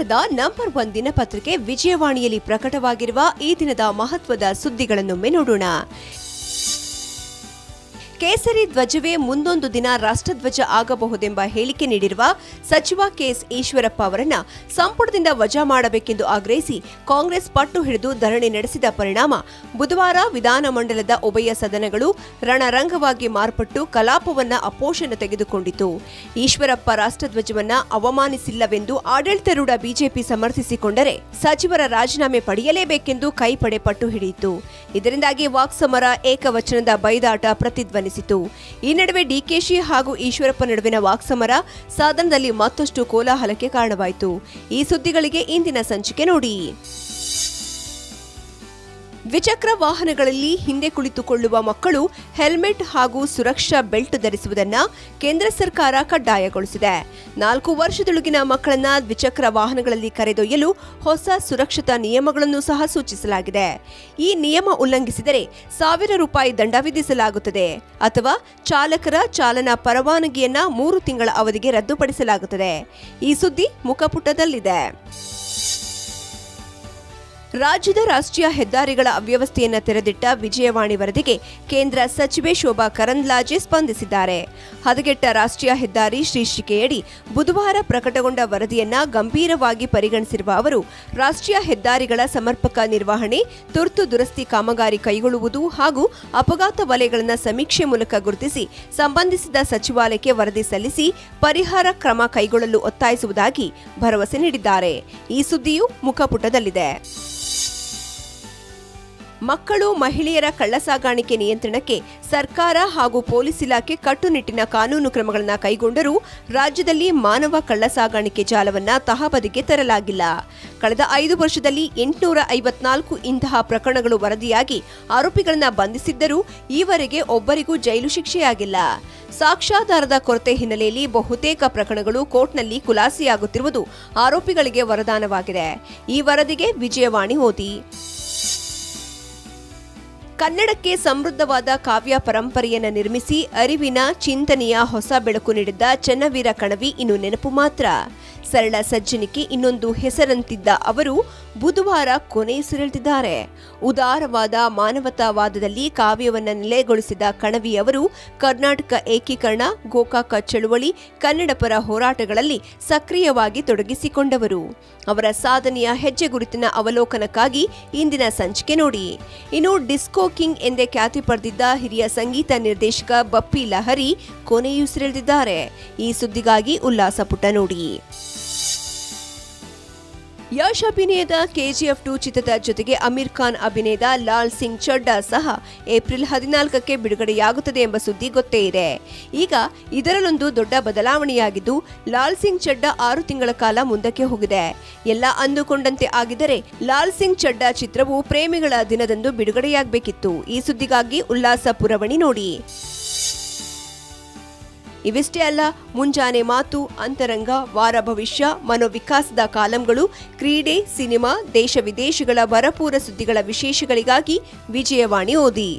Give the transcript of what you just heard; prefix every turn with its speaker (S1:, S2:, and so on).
S1: ಕನ್ನಡದ number one ದಿನಪತ್ರಿಕೆ ವಿಜಯವಾಣಿಯಲ್ಲಿ ಪ್ರಕಟವಾಗಿರುವ ಈ ದಿನದ ಮಹತ್ವದ ಸುದ್ದಿಗಳನ್ನೊಮ್ಮೆ ನೋಡೋಣ. ಕೇಸರಿ ಧ್ವಜವೇ ಮುಂದೊಂದು ದಿನ ರಾಷ್ಟ್ರಧ್ವಜ ಆಗಬಹುದೆಂಬ ಹೇಳಿಕೆ ನೀಡಿರುವ ಸಚಿವ ಕೆಎಸ್ ಈಶ್ವರಪ್ಪ ಅವರನ್ನ ಸಂಪುಟದಿಂದ ವಜಾ ಮಾಡಬೇಕೆಂದು ಆಗ್ರಹಿಸಿ ಕಾಂಗ್ರೆಸ್ ಪಟ್ಟು ಹಿಡಿದು ಧರಣಿ ನಡೆಸಿದ ಪರಿಣಾಮ ಬುಧವಾರ ವಿಧಾನಮಂಡಲದ ಉಭಯ ಸದನಗಳು ರಣರಂಗವಾಗಿ ಮಾರ್ಪಟ್ಟು ಕಲಾಪವನ್ನ ಅಪೋಷಣ ತೆಗೆದುಕೊಂಡಿತು. ಈಶ್ವರಪ್ಪ ರಾಷ್ಟ್ರಧ್ವಜವನ್ನ ಅವಮಾನಿಸಿಲ್ಲವೆಂದು ಆಡಳಿತಾರೂಢ ಬಿಜೆಪಿ ಸಮರ್ಥಿಸಿಕೊಂಡರೆ ಸಚಿವರ ರಾಜೀನಾಮೆ ಪಡೆಯಲೇಬೇಕೆಂದು ಕೈಪಡೆ ಪಟ್ಟು ಹಿಡಿಯಿತು. ಇದರಿಂದಾಗಿ ವಾಕ್ಸಮರ ಏಕವಚನದ ಬೈದಾಟ ಪ್ರತಿಧ್ವನಿಸಿತು ಈ ನಡುವೆ ಡಿಕೆಶಿ ಹಾಗೂ ಈಶ್ವರಪ್ಪ ನಡುವಿನ ವಾಕ್ಸಮರ ಸದನದಲ್ಲಿ ಮತ್ತಷ್ಟು ಕೋಲಾಹಲಕ್ಕೆ ಕಾರಣವಾಯಿತು. ಈ ಸುದ್ದಿಗಳಿಗೆ ಇಂದಿನ ಸಂಚಿಕೆ ನೋಡಿ. ದ್ವಿಚಕ್ರ ವಾಹನಗಳಲ್ಲಿ ಹಿಂದೆ ಕುಳಿತುಕೊಳ್ಳುವ ಮಕ್ಕಳು ಹೆಲ್ಮೆಟ್ ಹಾಗೂ ಸುರಕ್ಷಾ ಬೆಲ್ಟ್ ಧರಿಸುವುದನ್ನ ಕೇಂದ್ರ ಸರ್ಕಾರ ಕಡ್ಡಾಯಗೊಳಿಸಿದೆ. ನಾಲ್ಕು ವರ್ಷದೊಳಗಿನ ಮಕ್ಕಳನ್ನ ದ್ವಿಚಕ್ರ ವಾಹನಗಳಲ್ಲಿ ಕರೆದೊಯ್ಯಲು ಹೊಸ ಸುರಕ್ಷತಾ ನಿಯಮಗಳನ್ನು ಸಹ ಸೂಚಿಸಲಾಗಿದೆ. ಈ ನಿಯಮ ಉಲ್ಲಂಘಿಸಿದರೆ ಸಾವಿರ ರೂಪಾಯಿ ದಂಡ ವಿಧಿಸಲಾಗುತ್ತದೆ ಅಥವಾ ಚಾಲಕರ ಚಾಲನಾ ಪರವಾನಗಿಯನ್ನ ಮೂರು ತಿಂಗಳ ಅವಧಿಗೆ ರದ್ದುಪಡಿಸಲಾಗುತ್ತದೆ. ಈ ಸುದ್ದಿ ಮುಖಪುಟದಲ್ಲಿದೆ. ರಾಜ್ಯದ ರಾಷ್ಟ್ರೀಯ ಹೆದ್ದಾರಿಗಳ ಅವ್ಯವಸ್ಥೆಯನ್ನು ತೆರೆದಿಟ್ಟ ವಿಜಯವಾಣಿ ವರದಿಗೆ ಕೇಂದ್ರ ಸಚಿವೆ ಶೋಭಾ ಕರಂದ್ಲಾಜೆ ಸ್ಪಂದಿಸಿದ್ದಾರೆ. ಹದಗೆಟ್ಟ ರಾಷ್ಟ್ರೀಯ ಹೆದ್ದಾರಿ ಶೀರ್ಷಿಕೆಯಡಿ ಬುಧವಾರ ಪ್ರಕಟಗೊಂಡ ವರದಿಯನ್ನ ಗಂಭೀರವಾಗಿ ಪರಿಗಣಿಸಿರುವ ಅವರು, ರಾಷ್ಟ್ರೀಯ ಹೆದ್ದಾರಿಗಳ ಸಮರ್ಪಕ ನಿರ್ವಹಣೆ, ತುರ್ತು ದುರಸ್ತಿ ಕಾಮಗಾರಿ ಕೈಗೊಳ್ಳುವುದು ಹಾಗೂ ಅಪಘಾತ ವಲಯಗಳನ್ನು ಸಮೀಕ್ಷೆ ಮೂಲಕ ಗುರುತಿಸಿ ಸಂಬಂಧಿಸಿದ ಸಚಿವಾಲಯಕ್ಕೆ ವರದಿ ಸಲ್ಲಿಸಿ ಪರಿಹಾರ ಕ್ರಮ ಕೈಗೊಳ್ಳಲು ಒತ್ತಾಯಿಸುವುದಾಗಿ ಭರವಸೆ ನೀಡಿದ್ದಾರೆ. ಈ ಸುದ್ದಿಯು ಮುಖಪುಟದಲ್ಲಿದೆ. ಮಕ್ಕಳು ಮಹಿಳೆಯರ ಕಳ್ಳಸಾಗಾಣಿಕೆ ನಿಯಂತ್ರಣಕ್ಕೆ ಸರ್ಕಾರ ಹಾಗೂ ಪೊಲೀಸ್ ಇಲಾಖೆ ಕಟ್ಟುನಿಟ್ಟಿನ ಕಾನೂನು ಕ್ರಮಗಳನ್ನು ಕೈಗೊಂಡರೂ ರಾಜ್ಯದಲ್ಲಿ ಮಾನವ ಕಳ್ಳಸಾಗಾಣಿಕೆ ಜಾಲವನ್ನು ತಹಬದಿಗೆ ತರಲಾಗಿಲ್ಲ. ಕಳೆದ ಐದು ವರ್ಷದಲ್ಲಿ ಎಂಟುನೂರ ಐವತ್ನಾಲ್ಕು ಇಂತಹ ಪ್ರಕರಣಗಳು ವರದಿಯಾಗಿ ಆರೋಪಿಗಳನ್ನು ಬಂಧಿಸಿದ್ದರೂ ಈವರೆಗೆ ಒಬ್ಬರಿಗೂ ಜೈಲು ಶಿಕ್ಷೆಯಾಗಿಲ್ಲ. ಸಾಕ್ಷ್ಯಾಧಾರದ ಕೊರತೆ ಹಿನ್ನೆಲೆಯಲ್ಲಿ ಬಹುತೇಕ ಪ್ರಕರಣಗಳು ಕೋರ್ಟ್ನಲ್ಲಿ ಖುಲಾಸೆಯಾಗುತ್ತಿರುವುದು ಆರೋಪಿಗಳಿಗೆ ವರದಾನವಾಗಿದೆ. ಈ ವರದಿಗೆ ವಿಜಯವಾಣಿ ಓದಿ. ಕನ್ನಡಕ್ಕೆ ಸಮೃದ್ಧವಾದ ಕಾವ್ಯ ಪರಂಪರೆಯನ್ನು ನಿರ್ಮಿಸಿ ಅರಿವಿನ ಚಿಂತನೆಯ ಹೊಸ ಬೆಳಕು ನೀಡಿದ್ದ ಚೆನ್ನವೀರ ಕಣವಿ ಇನ್ನು ನೆನಪು ಮಾತ್ರ. ಸರಳ ಸಜ್ಜನಿಕೆ ಇನ್ನೊಂದು ಹೆಸರಂತಿದ್ದ ಅವರು ಬುಧವಾರ ಕೊನೆಯುಸಿರೆಳೆದಿದ್ದಾರೆ ಉದಾರವಾದ ಮಾನವತಾವಾದದಲ್ಲಿ ಕಾವ್ಯವನ್ನು ನೆಲೆಗೊಳಿಸಿದ ಕಣವಿ ಅವರು ಕರ್ನಾಟಕ ಏಕೀಕರಣ, ಗೋಕಾಕ ಚಳುವಳಿ, ಕನ್ನಡ ಪರ ಹೋರಾಟಗಳಲ್ಲಿ ಸಕ್ರಿಯವಾಗಿ ತೊಡಗಿಸಿಕೊಂಡವರು. ಅವರ ಸಾಧನೆಯ ಹೆಜ್ಜೆ ಗುರುತಿನ ಅವಲೋಕನಕ್ಕಾಗಿ ಇಂದಿನ ಸಂಚಿಕೆ ನೋಡಿ. ಇನ್ನು ಡಿಸ್ಕೋ ಕಿಂಗ್ ಎಂದೇ ಖ್ಯಾತಿ ಪಡೆದಿದ್ದ ಹಿರಿಯ ಸಂಗೀತ ನಿರ್ದೇಶಕ ಬಪ್ಪಿ ಲಹರಿ ಕೊನೆಯುಸಿರೆಳೆದಿದ್ದಾರೆ ಈ ಸುದ್ದಿಗಾಗಿ ಉಲ್ಲಾಸ ಪುಟ ನೋಡಿ. ಯಶ್ ಅಭಿನಯದ ಕೆಜಿಎಫ್ ಟು ಚಿತ್ರದ ಜೊತೆಗೆ ಅಮೀರ್ ಖಾನ್ ಅಭಿನಯದ ಲಾಲ್ ಸಿಂಗ್ ಚಡ್ಡಾ ಸಹ ಏಪ್ರಿಲ್ ಹದಿನಾಲ್ಕಕ್ಕೆ ಬಿಡುಗಡೆಯಾಗುತ್ತದೆ ಎಂಬ ಸುದ್ದಿ ಗೊತ್ತೇ ಇದೆ. ಈಗ ಇದರಲ್ಲೊಂದು ದೊಡ್ಡ ಬದಲಾವಣೆಯಾಗಿದ್ದು, ಲಾಲ್ ಸಿಂಗ್ ಚಡ್ಡಾ ಆರು ತಿಂಗಳ ಕಾಲ ಮುಂದಕ್ಕೆ ಹೋಗಿದೆ. ಎಲ್ಲ ಅಂದುಕೊಂಡಂತೆ ಆಗಿದ್ದರೆ, ಲಾಲ್ ಸಿಂಗ್ ಚಡ್ಡಾ ಚಿತ್ರವು ಪ್ರೇಮಿಗಳ ದಿನದಂದು ಬಿಡುಗಡೆಯಾಗಬೇಕಿತ್ತು. ಈ ಸುದ್ದಿಗಾಗಿ ಉಲ್ಲಾಸ ಪುರವಣಿ ನೋಡಿ. ಇವಿಷ್ಟೇ ಅಲ್ಲ, ಮುಂಜಾನೆ ಮಾತು, ಅಂತರಂಗ, ವಾರ ಭವಿಷ್ಯ, ಮನೋವಿಕಾಸದ ಕಾಲಂಗಳು, ಕ್ರೀಡೆ, ಸಿನಿಮಾ, ದೇಶ ವಿದೇಶಗಳ ಭರಪೂರ ಸುದ್ದಿಗಳ ವಿಶೇಷಗಳಿಗಾಗಿ ವಿಜಯವಾಣಿ ಓದಿ.